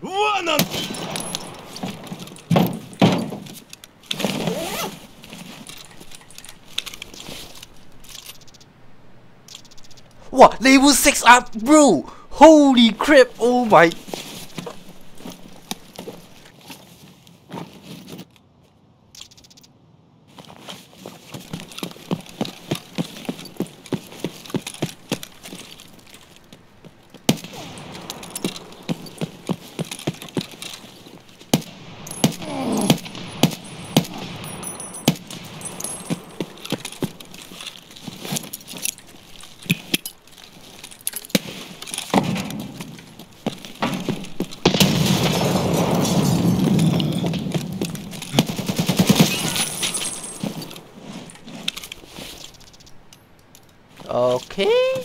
Вон он! What? Level 6 up, bro! Holy crap! Oh my Okay